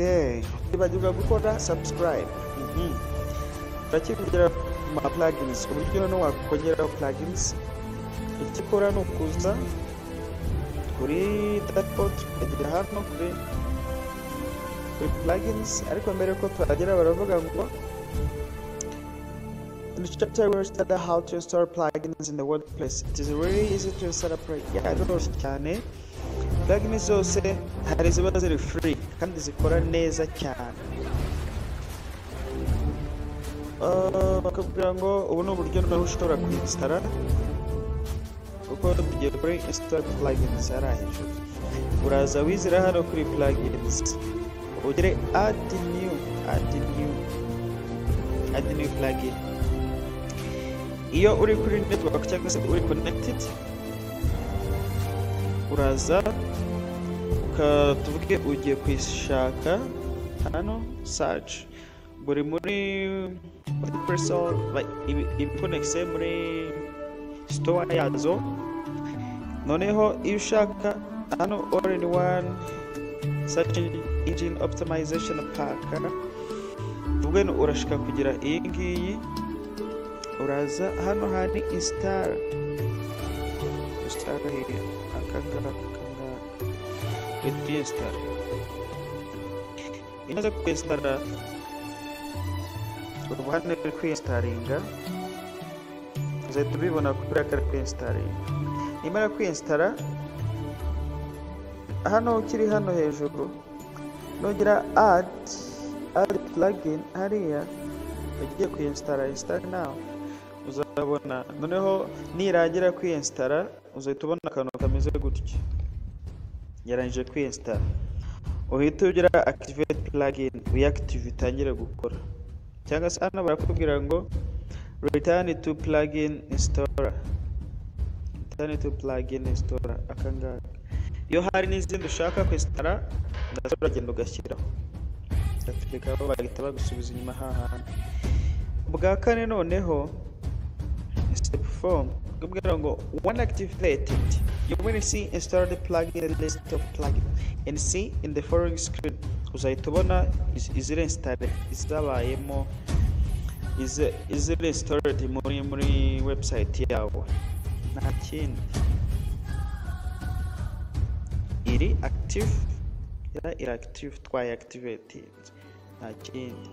okay. Ntibagirwa gukora subscribe. Kugera ku ma plugins. Uburyo noneho wakongeraho plugins. Icyo ukora ni ukuza kuri dashboard ukagera hano kuri. Plugins. Ariko mbere ko tuhagera baravuga ngo In the chapter we study how to install plugins in the WordPress. It is really easy to install a plugin. Yeah, biroroshye cyane. Plugins zose hari iziba ziri free kandi zikora neza cyane. Uh, bakubwira ngo ubu ni uburyo noneho ushobora kuinstara kuko tugiye kuri install plugins hariya hejuru uraza wizira hano kuri plugins. Ugire add new add new add new plugin. Iyo uri kuri network cyangwa se uri connected uraza tuvuge ugiye kuyishaka hano search buri muri person ibikonekise muri store yazo. Noneho iyo ushaka hano all in one search engine optimization pack tuvuge ngo urashaka kugira iyi ngiyi uraza hano hari install. Akangaka hit install imaze kwinstara ubu hano iri kwinstaringa uzahita ubibona kuri aka kwinstaringa nimara kwinstara hano ukiri hano hejuru nugira add add plugin hariya ugiye kuyinstara install now uzabona. Noneho nirangira kwiyinstara uzahita ubona akantu kameze gutya. Yarangije kwiyinstara uhita ugira activate plugin uyakitive itangire gukora. Cyangwa se hano barakubwira ngo return to plugin installer. Return to plugin installer akangaka iyo hari n'izindi ushaka kwinstara na zo uragenda ugashyiraho. Bahita bagusubiza inyuma hahandi ubwa kane noneho step form kubwira ngo when activated you will see installed plugin list of plugin and see in the following screen uzahita ubona iz- iziri installe izabayemo izi- iziri installed muri muri website yawe nta kindi iri active iri active twayiactivated nta kindi